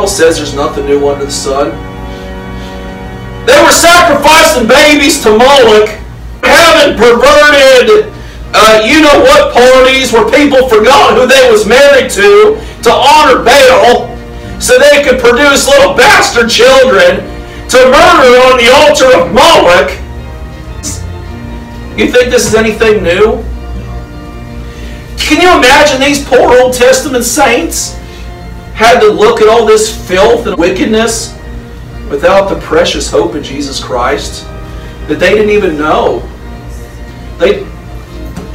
Bible says there's nothing new under the sun. They were sacrificing babies to Moloch, having perverted, uh, you know what parties where people forgot who they was married to to honor Baal, so they could produce little bastard children to murder on the altar of Moloch. You think this is anything new? Can you imagine these poor Old Testament saints had to look at all this filth and wickedness without the precious hope in Jesus Christ that they didn't even know? They,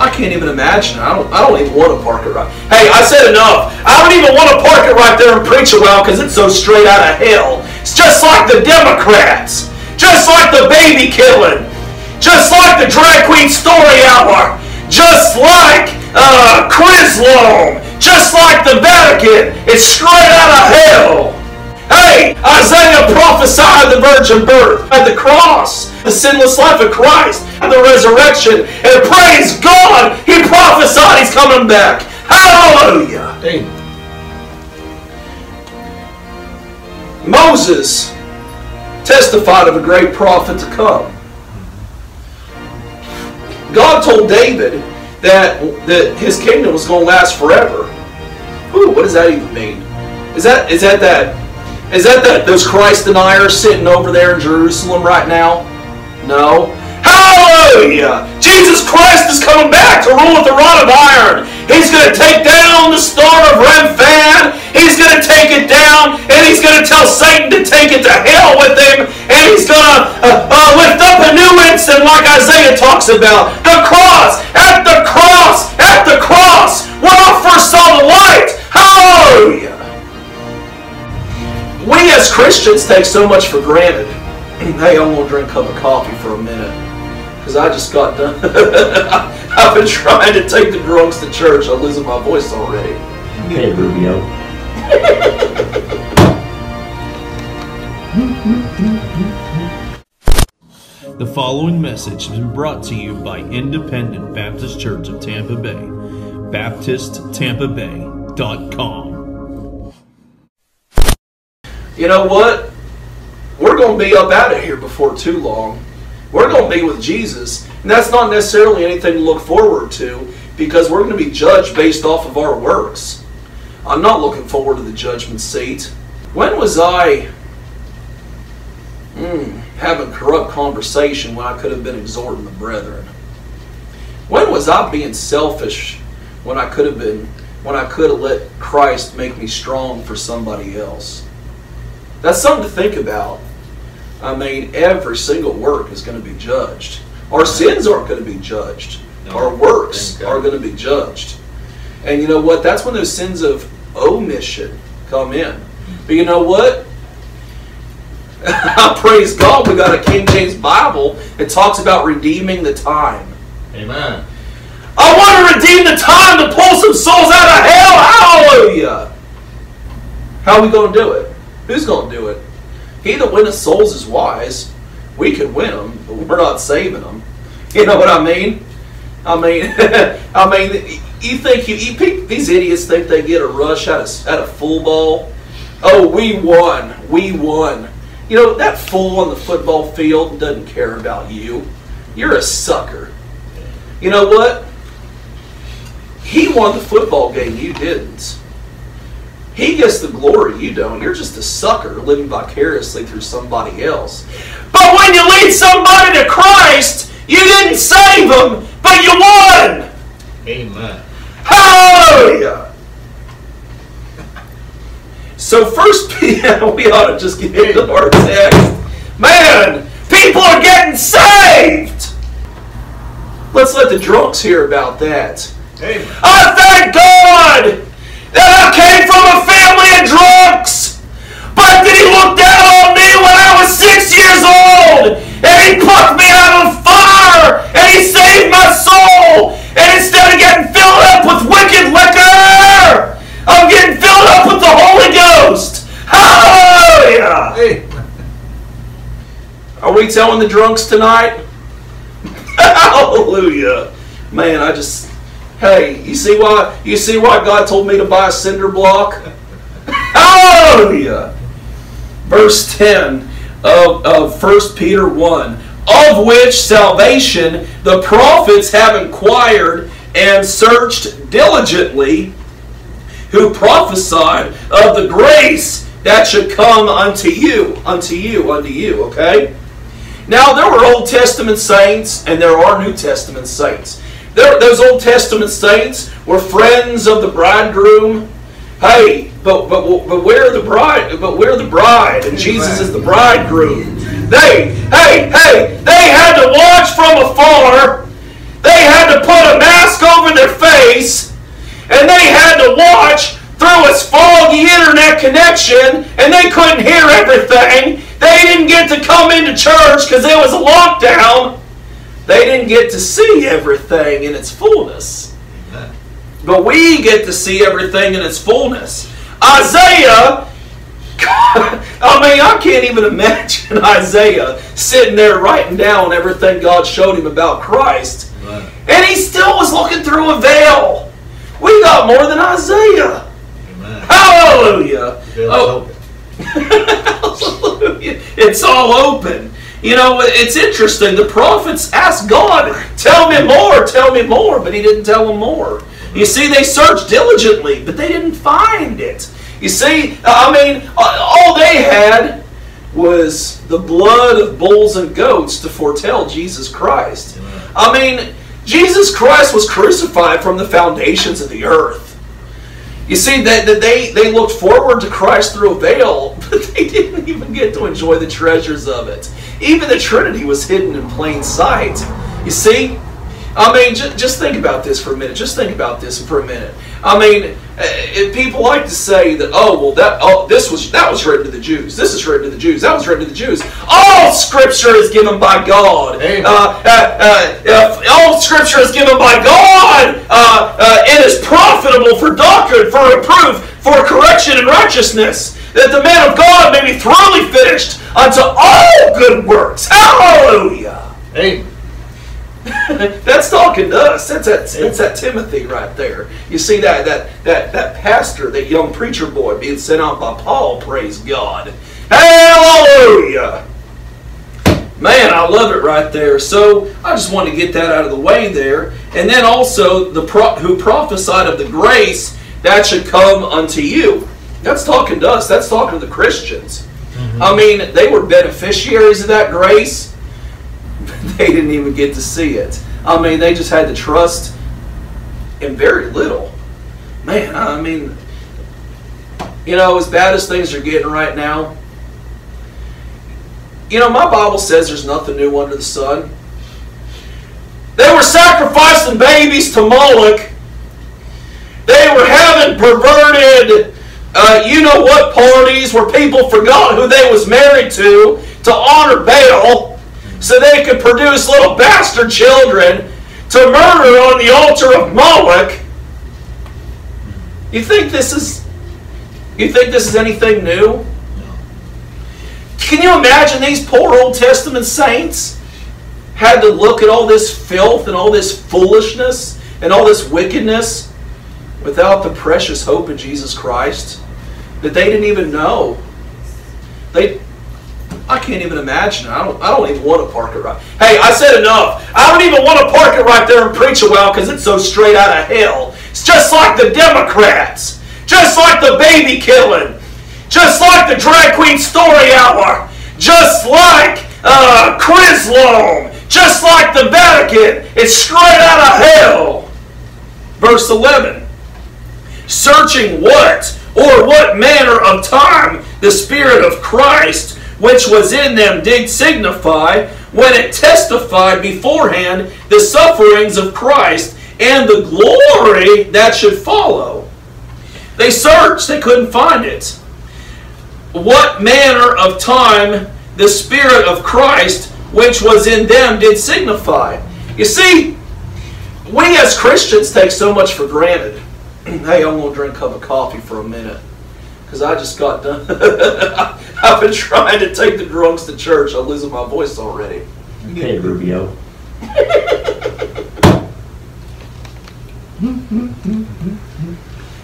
I can't even imagine. I don't. I don't even want to park it right. Hey, I said enough. I don't even want to park it right there and preach a while because it's so straight out of hell. It's just like the Democrats, just like the baby killing, just like the drag queen story hour, just like uh, Chrislam, just like the Vatican. It's straight out of hell. Hey, Isaiah prophesied the virgin birth at the cross, the sinless life of Christ, and the resurrection. And praise God, he prophesied he's coming back. Hallelujah. Amen. Moses testified of a great prophet to come. God told David that, that his kingdom was going to last forever. Ooh, what does that even mean? Is that is that that is that that those Christ deniers sitting over there in Jerusalem right now? No. Hallelujah! Jesus Christ is coming back to rule with a rod of iron. He's going to take down the star of Remphan. He's going to take it down, and he's going to tell Satan to take it to hell with him. And he's going to uh, uh, lift up a new ensign, like Isaiah talks about. The cross, at the Christians take so much for granted. hey, I'm going to drink a cup of coffee for a minute. Because I just got done. I've been trying to take the drunks to church. I'm losing my voice already. Hey, Rubio. The following message has been brought to you by Independent Baptist Church of Tampa Bay, BaptistTampaBay.com. You know what? We're going to be up out of here before too long. We're going to be with Jesus. And that's not necessarily anything to look forward to because we're going to be judged based off of our works. I'm not looking forward to the judgment seat. When was I hmm, having corrupt conversation when I could have been exhorting the brethren? When was I being selfish when I could have been when I could have let Christ make me strong for somebody else? That's something to think about. I mean, every single work is going to be judged. Our sins aren't going to be judged. No, Our works are going to be judged. And you know what? That's when those sins of omission come in. But you know what? I Praise God, we got a King James Bible that talks about redeeming the time. Amen. I want to redeem the time to pull some souls out of hell. Hallelujah. How are we going to do it? Who's going to do it? He that winneth souls is wise. We can win them, but we're not saving them. You know what I mean? I mean, I mean, you think you, you these idiots think they get a rush out of at a full ball? Oh, we won. We won. You know that fool on the football field doesn't care about you. You're a sucker. You know what? He won the football game. You didn't. He gets the glory. You don't. You're just a sucker living vicariously through somebody else. But when you lead somebody to Christ, you didn't save them, but you won. Amen. Hallelujah! So first, we ought to just get into our text. Man, people are getting saved. Let's let the drunks hear about that. Amen. I thank God that I came from a family of drunks. But then he looked down on me when I was six years old. And he plucked me out of fire. And he saved my soul. And instead of getting filled up with wicked liquor, I'm getting filled up with the Holy Ghost. Hallelujah. Amen. Are we telling the drunks tonight? Hallelujah. Man, I just hey, you see why you see why God told me to buy a cinder block? Oh, Hallelujah. verse 10 of, of 1 Peter 1 of which salvation the prophets have inquired and searched diligently, who prophesied of the grace that should come unto you, unto you, unto you, okay? Now, there were Old Testament saints and there are New Testament saints. Those Old Testament saints were friends of the bridegroom. Hey, but, but, but we're the bride, but we're the bride, and Jesus is the bridegroom. They, hey, hey, they had to watch from afar. They had to put a mask over their face, and they had to watch through a foggy internet connection, and they couldn't hear everything. They didn't get to come into church because there was a lockdown. They didn't get to see everything in its fullness. But we get to see everything in its fullness. Isaiah I mean, I can't even imagine Isaiah sitting there writing down everything God showed him about Christ. Right. And he still was looking through a veil. We got more than Isaiah. Amen. Hallelujah. Oh. Hallelujah. It's all open. You know, it's interesting. The prophets asked God, tell me more, tell me more, but he didn't tell them more. You see, they searched diligently, but they didn't find it. You see, I mean, uh, all they had was the blood of bulls and goats to foretell Jesus Christ. I mean, Jesus Christ was crucified from the foundations of the earth. You see, that they, they looked forward to Christ through a veil, but they didn't even get to enjoy the treasures of it. Even the Trinity was hidden in plain sight. You see, I mean, just, just think about this for a minute. Just think about this for a minute. I mean, uh, people like to say that, oh, well, that oh, this was that was written to the Jews. This is written to the Jews. That was written to the Jews. All Scripture is given by God. Uh, uh, uh, all Scripture is given by God. Uh, uh, it is profitable for doctrine, for reproof, for correction and righteousness, that the man of God may be thoroughly finished unto all good works. Hallelujah. Amen. that's talking to us. That's that, that's that Timothy right there. You see that that that that pastor, that young preacher boy being sent out by Paul. Praise God. Hallelujah. Man, I love it right there. So I just want to get that out of the way there. And then also the pro- who prophesied of the grace that should come unto you. That's talking to us. That's talking to the Christians. Mm-hmm. I mean, they were beneficiaries of that grace they didn't even get to see it. I mean, they just had to trust in very little. Man, I mean, you know, as bad as things are getting right now, you know, my Bible says there's nothing new under the sun. They were sacrificing babies to Moloch. They were having perverted, uh, you know what parties where people forgot who they was married to to honor Baal so they could produce little bastard children to murder on the altar of Moloch. You think this is you think this is anything new? Can you imagine these poor Old Testament saints had to look at all this filth and all this foolishness and all this wickedness without the precious hope in Jesus Christ that they didn't even know? They I can't even imagine. I don't, I don't even want to park it right. Hey, I said enough. I don't even want to park it right there and preach a while because it's so straight out of hell. It's just like the Democrats. Just like the baby killing. Just like the drag queen story hour. Just like uh, Chrislam. Just like the Vatican. It's straight out of hell. Verse 11. Searching what or what manner of time the Spirit of Christ which was in them did signify when it testified beforehand the sufferings of Christ and the glory that should follow. They searched, they couldn't find it. What manner of time the Spirit of Christ which was in them did signify. You see, we as Christians take so much for granted. hey, I'm going to drink a cup of coffee for a minute because I just got done. I've been trying to take the drunks to church. I'm losing my voice already. Okay, Rubio.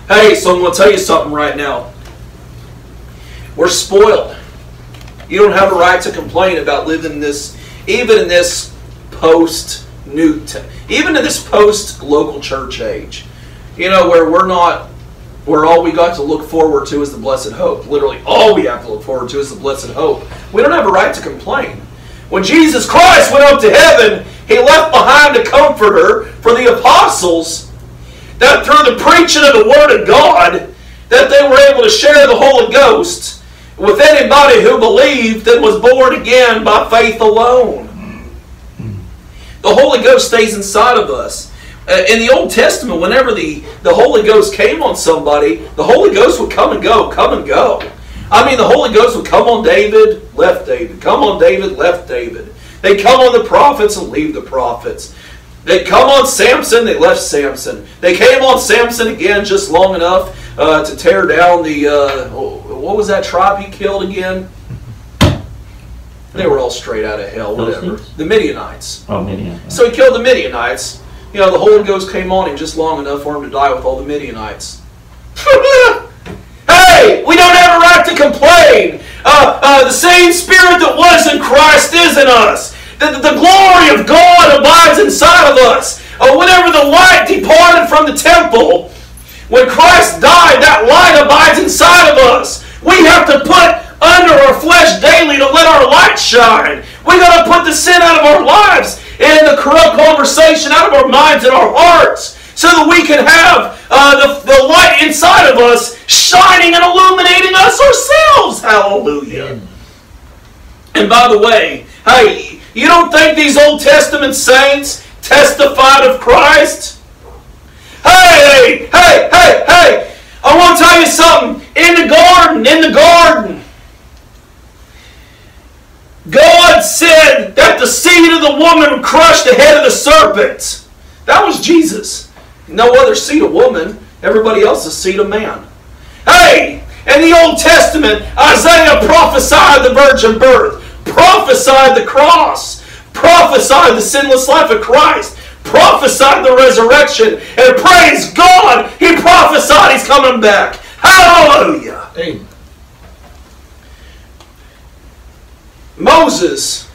hey, so I'm going to tell you something right now. We're spoiled. You don't have a right to complain about living this, even in this post new, even in this post local church age. You know, where we're not, where all we got to look forward to is the blessed hope. Literally, all we have to look forward to is the blessed hope. We don't have a right to complain. When Jesus Christ went up to heaven, he left behind a comforter for the apostles that through the preaching of the Word of God, that they were able to share the Holy Ghost with anybody who believed and was born again by faith alone. The Holy Ghost stays inside of us. Uh, in the Old Testament, whenever the, the Holy Ghost came on somebody, the Holy Ghost would come and go, come and go. I mean, the Holy Ghost would come on David, left David. Come on David, left David. They come on the prophets and leave the prophets. They come on Samson, they left Samson. They came on Samson again just long enough uh, to tear down the, uh, what was that tribe he killed again? They were all straight out of hell, whatever. The Midianites. Oh, Midian. So he killed the Midianites. You know, the Holy Ghost came on him just long enough for him to die with all the Midianites. hey, we don't have a right to complain. Uh, uh, the same Spirit that was in Christ is in us. The, the glory of God abides inside of us. Uh, whenever the light departed from the temple, when Christ died, that light abides inside of us. We have to put under our flesh daily to let our light shine. We got to put the sin out of our lives and the corrupt conversation out of our minds and our hearts so that we can have uh, the, the light inside of us shining and illuminating us ourselves. Hallelujah. And by the way, hey, you don't think these Old Testament saints testified of Christ? Hey, hey, hey, hey! I want to tell you something. In the garden, in the garden, God said that the seed of the woman crushed the head of the serpent. That was Jesus. No other seed of woman. Everybody else is seed of man. Hey, in the Old Testament, Isaiah prophesied the virgin birth, prophesied the cross, prophesied the sinless life of Christ, prophesied the resurrection, and praise God, he prophesied he's coming back. Hallelujah. Amen. Moses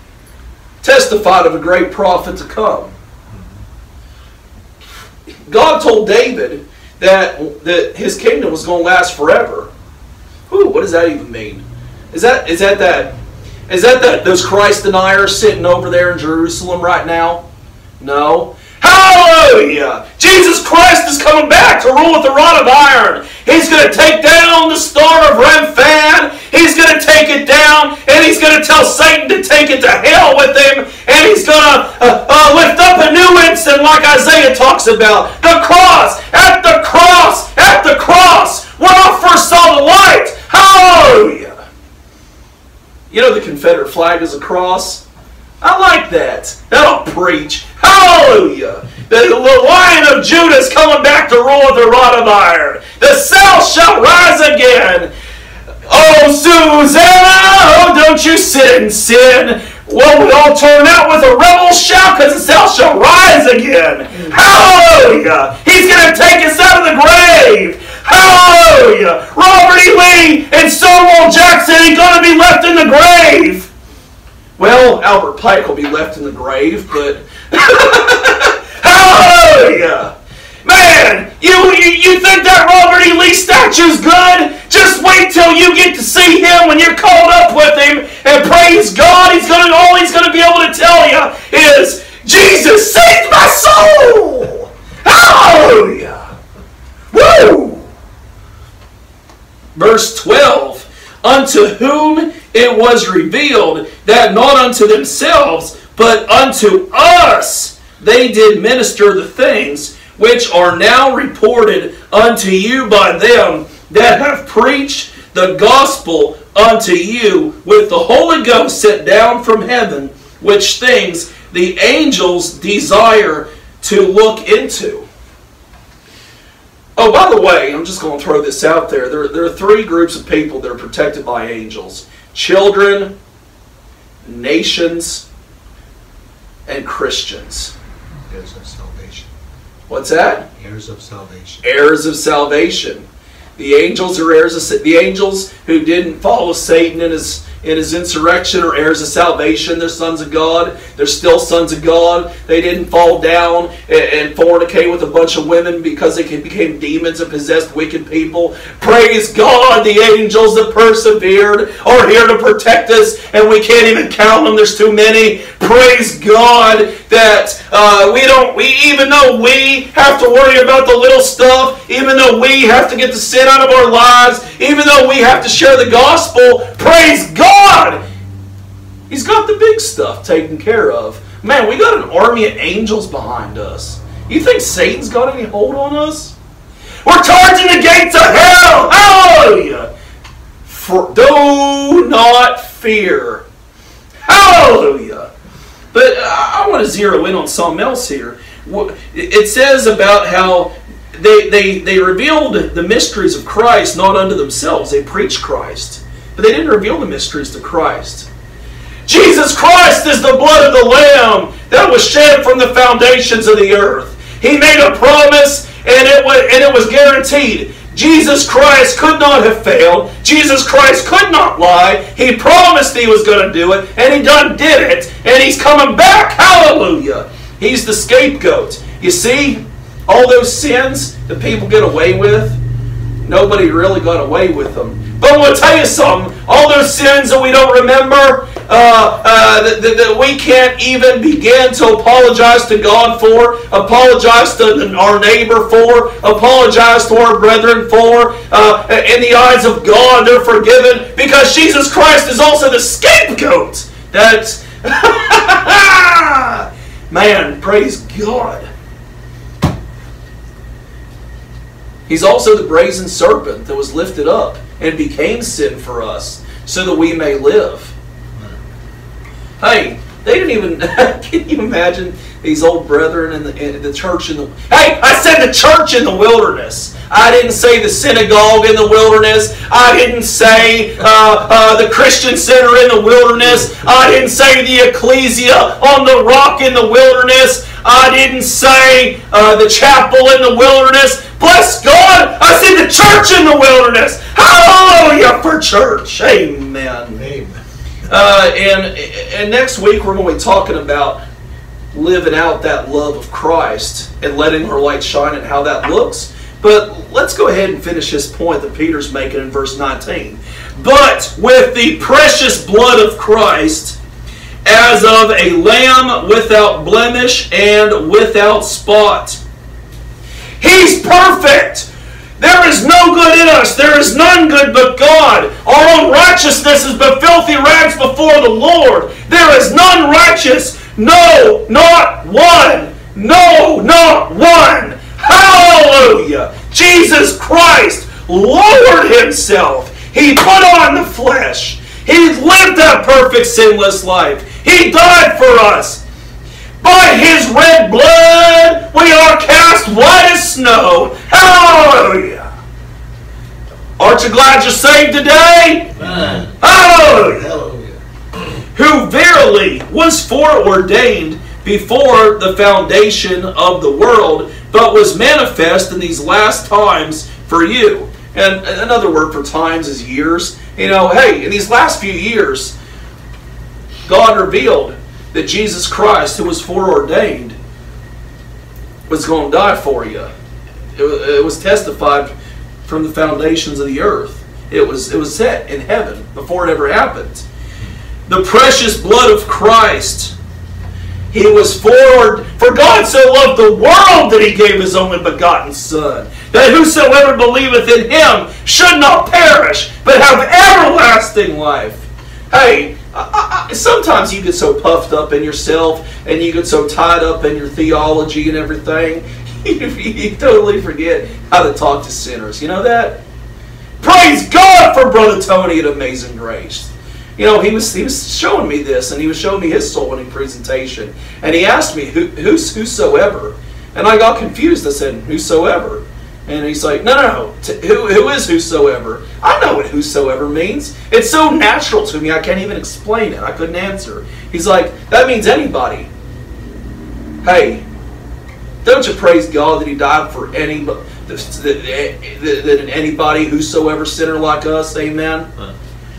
testified of a great prophet to come. God told David that, that his kingdom was going to last forever. Whew, what does that even mean? Is that is that that is that that those Christ deniers sitting over there in Jerusalem right now? No. Hallelujah! Jesus Christ is coming back to rule with the rod of iron. He's going to take down the star of Remphan. He's going to take it down, and he's going to tell Satan to take it to hell with him, and he's going to uh, uh, lift up a new ensign like Isaiah talks about. The cross, at the cross, at the cross, where I first saw the light. Hallelujah! You know the Confederate flag is a cross? I like that. That'll preach. Hallelujah. The, the lion of Judah is coming back to rule with rod of iron. The South shall rise again. Oh, Susanna, oh, don't you sit in sin. Well, we all turn out with a rebel shout because the South shall rise again. Hallelujah. He's going to take us out of the grave. Hallelujah. Robert E. Lee and Stonewall Jackson ain't going to be left in the grave. Well, Albert Pike will be left in the grave, but hallelujah! Man, you, you you think that Robert E. Lee statue's good? Just wait till you get to see him when you're called up with him, and praise God, he's gonna all he's gonna be able to tell you is Jesus saved my soul. Hallelujah! Woo! Verse 12 Unto whom it was revealed that not unto themselves, but unto us they did minister the things which are now reported unto you by them that have preached the gospel unto you with the Holy Ghost sent down from heaven, which things the angels desire to look into. Oh, by the way, I'm just going to throw this out there. There, there are three groups of people that are protected by angels children, nations, and Christians. Of salvation. What's that? Heirs of salvation. Heirs of salvation. The angels are heirs of the angels who didn't follow Satan in his in his insurrection are heirs of salvation. They're sons of God. They're still sons of God. They didn't fall down and, fornicate with a bunch of women because they became demons and possessed wicked people. Praise God, the angels that persevered are here to protect us, and we can't even count them. There's too many. Praise God that uh, we don't, we even though we have to worry about the little stuff, even though we have to get the sin out of our lives, even though we have to share the gospel, praise God! He's got the big stuff taken care of. Man, we got an army of angels behind us. You think Satan's got any hold on us? We're charging the gates of hell! Hallelujah! For, do not fear. Hallelujah! But I want to zero in on something else here. It says about how they, they, they revealed the mysteries of Christ not unto themselves. They preached Christ. But they didn't reveal the mysteries to Christ. Jesus Christ is the blood of the Lamb that was shed from the foundations of the earth. He made a promise and it was, and it was guaranteed. Jesus Christ could not have failed. Jesus Christ could not lie. He promised he was going to do it, and he done did it, and he's coming back. Hallelujah. He's the scapegoat. You see, all those sins that people get away with, nobody really got away with them. But I'm going to tell you something. All those sins that we don't remember, uh, uh, that, that, that, we can't even begin to apologize to God for, apologize to our neighbor for, apologize to our brethren for. Uh, in the eyes of God, they're forgiven because Jesus Christ is also the scapegoat. That's. Man, praise God. He's also the brazen serpent that was lifted up and became sin for us so that we may live. Hey, they didn't even, can you imagine these old brethren in the, in the church in the, hey, I said the church in the wilderness. I didn't say the synagogue in the wilderness. I didn't say uh, uh, the Christian center in the wilderness. I didn't say the ecclesia on the rock in the wilderness. I didn't say uh, the chapel in the wilderness. Bless God, I said the church in the wilderness. Hallelujah for church. Amen. Uh, and, and next week we're going to be talking about living out that love of Christ and letting our light shine and how that looks. But let's go ahead and finish this point that Peter's making in verse 19. But with the precious blood of Christ, as of a lamb without blemish and without spot. He's perfect. There is no good in us. There is none good but God. Our own righteousness is but filthy rags before the Lord. There is none righteous. No, not one. No, not one. Hallelujah. Jesus Christ lowered himself. He put on the flesh. He lived that perfect sinless life. He died for us. By his red blood, we are cast white as snow. Hallelujah. Aren't you glad you're saved today? Amen. Hallelujah. Hallelujah. Who verily was foreordained before the foundation of the world, but was manifest in these last times for you. And another word for times is years. You know, hey, in these last few years, God revealed that Jesus Christ, who was foreordained, was going to die for you. It, was testified from the foundations of the earth. It was, it was set in heaven before it ever happened. The precious blood of Christ. He was forward. For God so loved the world that he gave his only begotten Son, that whosoever believeth in him should not perish, but have everlasting life. Hey, I, I, sometimes you get so puffed up in yourself and you get so tied up in your theology and everything, you, you totally forget how to talk to sinners. You know that? Praise God for Brother Tony at Amazing Grace. You know, he was he was showing me this, and he was showing me his soul winning presentation, and he asked me who who's whosoever, and I got confused. I said whosoever, and he's like, no, no, no. Who, who is whosoever? I know what whosoever means. It's so natural to me, I can't even explain it. I couldn't answer. He's like, that means anybody. Hey, don't you praise God that He died for any that, that, that anybody, whosoever sinner like us? Amen.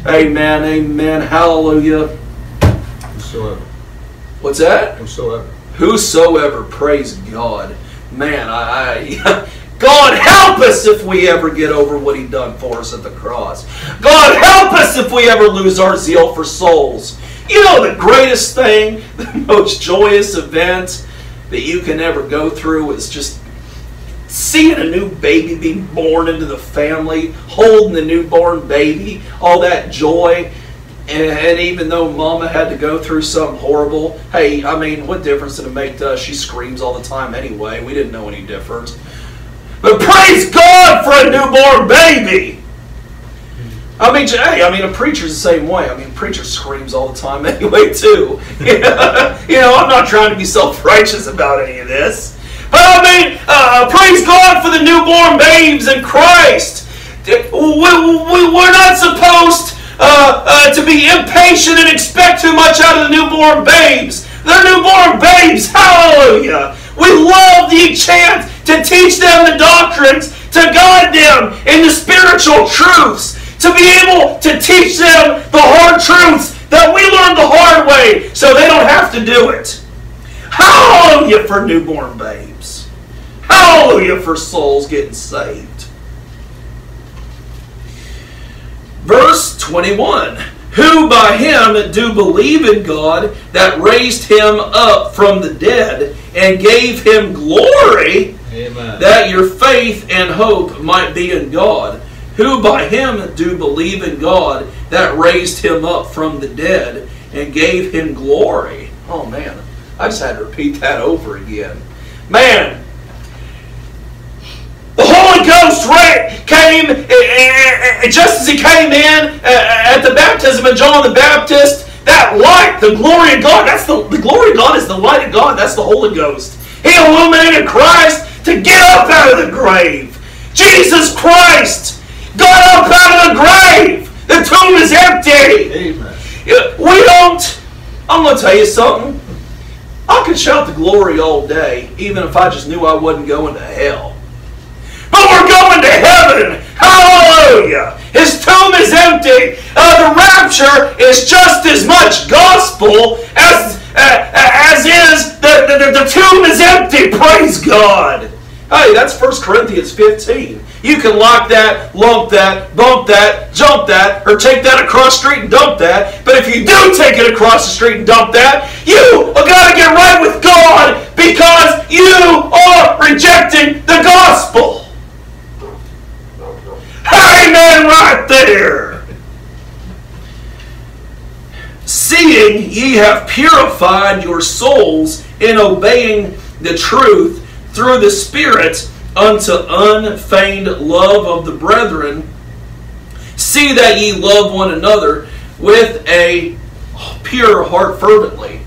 Amen, amen, hallelujah. Whosoever. What's that? Whosoever. Whosoever, praise God. Man, I, I God help us if we ever get over what He done for us at the cross. God help us if we ever lose our zeal for souls. You know the greatest thing, the most joyous event that you can ever go through is just seeing a new baby being born into the family, holding the newborn baby, all that joy. And, even though Mama had to go through something horrible, hey, I mean, what difference did it make to us? She screams all the time anyway. We didn't know any difference. But praise God for a newborn baby. I mean, hey, I mean, a preacher's the same way. I mean, a preacher screams all the time anyway, too. you know, I'm not trying to be self-righteous about any of this. But I mean, uh, praise God for the newborn babes in Christ. We, we, we're not supposed uh, uh, to be impatient and expect too much out of the newborn babes. They're newborn babes. Hallelujah. We love the chance to teach them the doctrines, to guide them in the spiritual truths, to be able to teach them the hard truths that we learned the hard way so they don't have to do it. Hallelujah for newborn babes. Hallelujah for souls getting saved. Verse 21 Who by him do believe in God that raised him up from the dead and gave him glory, Amen. that your faith and hope might be in God. Who by him do believe in God that raised him up from the dead and gave him glory. Oh man, I just had to repeat that over again. Man, the Holy Ghost came eh, eh, eh, just as He came in at the baptism of John the Baptist. That light, the glory of God, that's the, the glory of God is the light of God. That's the Holy Ghost. He illuminated Christ to get up out of the grave. Jesus Christ got up out of the grave. The tomb is empty. Amen. We don't. I'm going to tell you something. I could shout the glory all day, even if I just knew I wasn't going to hell. But we're going to heaven. Hallelujah. His tomb is empty. Uh, the rapture is just as much gospel as, uh, as is the, the, the tomb is empty. Praise God. Hey, that's 1 Corinthians 15. You can lock that, lump that, bump that, jump that, or take that across the street and dump that. But if you do take it across the street and dump that, you are got to get right with God because you are rejecting the gospel. Amen right there. Seeing ye have purified your souls in obeying the truth through the Spirit unto unfeigned love of the brethren, see that ye love one another with a pure heart fervently.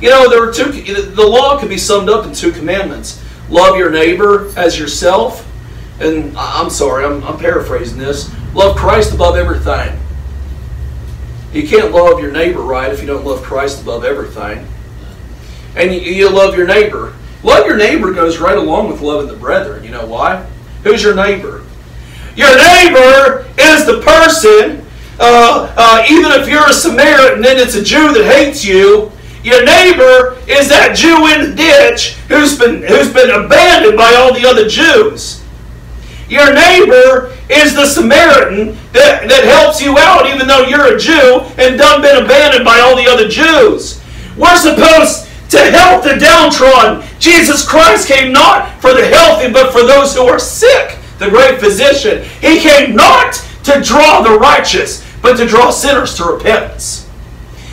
You know, there are two. The law can be summed up in two commandments: love your neighbor as yourself, and I'm sorry, I'm, I'm paraphrasing this. Love Christ above everything. You can't love your neighbor right if you don't love Christ above everything. And you, you love your neighbor. Love your neighbor goes right along with loving the brethren. You know why? Who's your neighbor? Your neighbor is the person, uh, uh, even if you're a Samaritan and it's a Jew that hates you, your neighbor is that Jew in the ditch who's been, who's been abandoned by all the other Jews. Your neighbor is the Samaritan that, that helps you out even though you're a Jew and done been abandoned by all the other Jews. We're supposed to help the downtrodden. Jesus Christ came not for the healthy, but for those who are sick, the great physician. He came not to draw the righteous, but to draw sinners to repentance.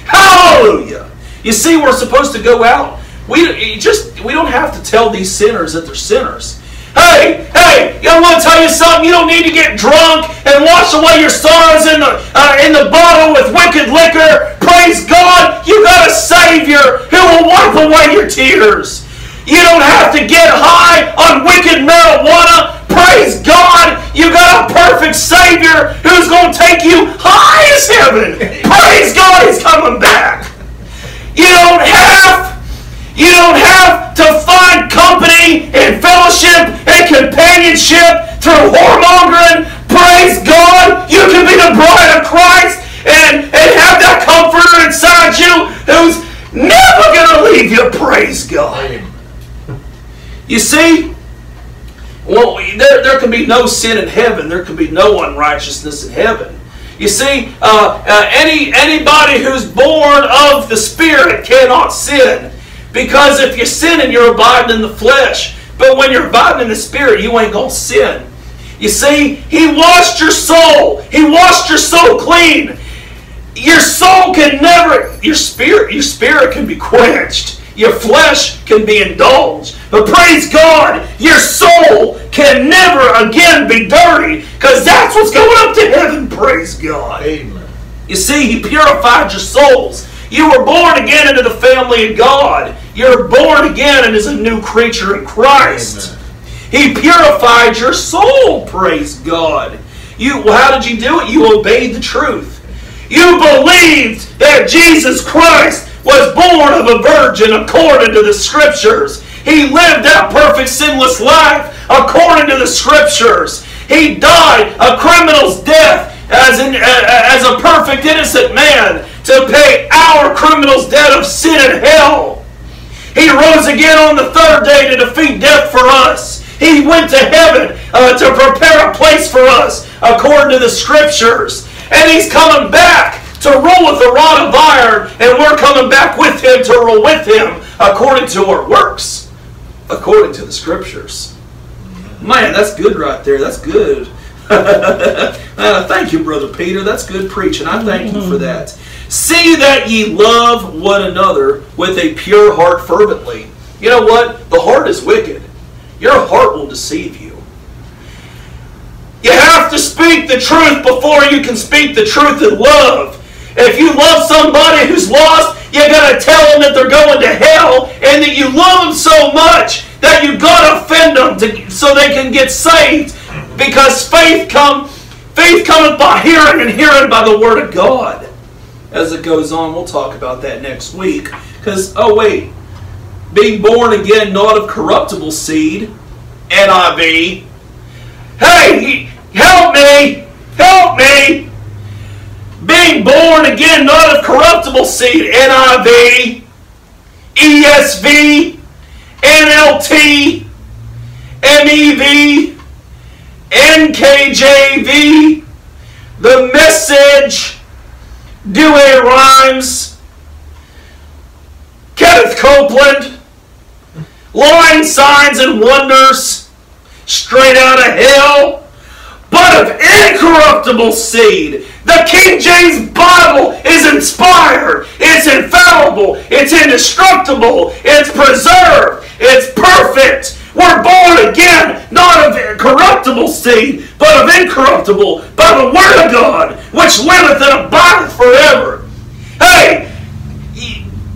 Hallelujah! You see, we're supposed to go out. We just we don't have to tell these sinners that they're sinners. Hey, hey, I want to tell you something. You don't need to get drunk and wash away your sorrows in the, uh, in the bottle with wicked liquor. Praise God, you got a Savior who will wipe away your tears. You don't have to get high on wicked marijuana. Praise God, you got a perfect Savior who's going to take you high as heaven. Praise God, He's coming back. You don't have you don't have to find company and fellowship and companionship through whoremongering. Praise God. You can be the bride of Christ and, and have that comforter inside you who's never going to leave you. Praise God. You see, well, there, there can be no sin in heaven. There can be no unrighteousness in heaven. You see, uh, uh, any anybody who's born of the Spirit cannot sin because if you're sinning, you're abiding in the flesh. But when you're abiding in the Spirit, you ain't gonna sin. You see, He washed your soul. He washed your soul clean. Your soul can never, your spirit, your spirit can be quenched. Your flesh can be indulged. But praise God, your soul can never again be dirty because that's what's going up to heaven. Praise God. Amen. You see, He purified your souls. You were born again into the family of God. You're born again and is a new creature in Christ. Amen. He purified your soul. Praise God. You, well, how did you do it? You obeyed the truth. You believed that Jesus Christ was born of a virgin according to the scriptures. He lived that perfect sinless life according to the scriptures. He died a criminal's death as, an, as a perfect innocent man to pay our criminal's debt of sin and hell. He rose again on the third day to defeat death for us. He went to heaven uh, to prepare a place for us according to the scriptures. And he's coming back to rule with the rod of iron, and we're coming back with him to rule with him according to our works, according to the scriptures. Man, that's good right there. That's good. Uh, thank you, Brother Peter. That's good preaching. I thank you for that. See that ye love one another with a pure heart fervently. You know what? The heart is wicked. Your heart will deceive you. You have to speak the truth before you can speak the truth in love. If you love somebody who's lost, you got to tell them that they're going to hell and that you love them so much that you've got to offend them to, so they can get saved. Because faith come, faith cometh by hearing, and hearing by the word of God. As it goes on, we'll talk about that next week. Because oh wait, being born again, not of corruptible seed, NIV. Hey, help me, help me. Being born again, not of corruptible seed, NIV, ESV, NLT, MEV, NKJV, the message, Douay-Rheims, Kenneth Copeland, Line Signs and Wonders, straight out of hell, but of incorruptible seed. The King James Bible is inspired, it's infallible, it's indestructible, it's preserved, it's perfect. We're born again, not of corruptible seed, but of incorruptible, by the Word of God, which liveth and abideth forever. Hey,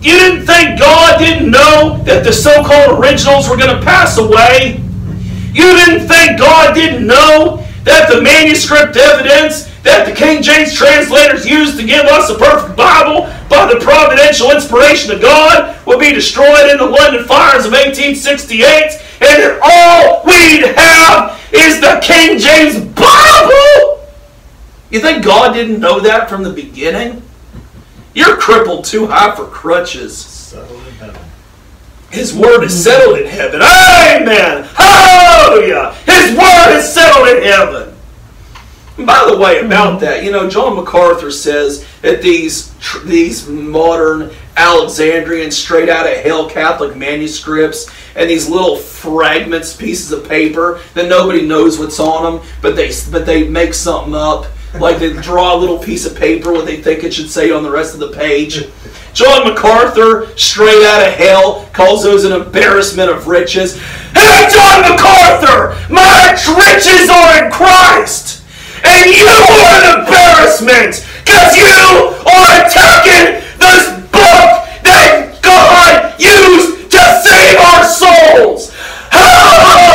you didn't think God didn't know that the so called originals were going to pass away? You didn't think God didn't know that the manuscript evidence that the King James translators used to give us a perfect Bible by the providential inspiration of God would be destroyed in the London fires of 1868, and that all we'd have is the King James Bible? You think God didn't know that from the beginning? You're crippled too high for crutches. Settled in heaven. His word is settled in heaven. Amen. Hallelujah. His word is settled in heaven. And by the way, about hmm. that, you know, John MacArthur says that these these modern Alexandrian, straight out of hell Catholic manuscripts and these little fragments, pieces of paper that nobody knows what's on them, but they but they make something up. Like they draw a little piece of paper what they think it should say on the rest of the page. John MacArthur, straight out of hell, calls those an embarrassment of riches. Hey, John MacArthur, my riches are in Christ, and you are an embarrassment because you are attacking book that God used to save our souls. Hallelujah!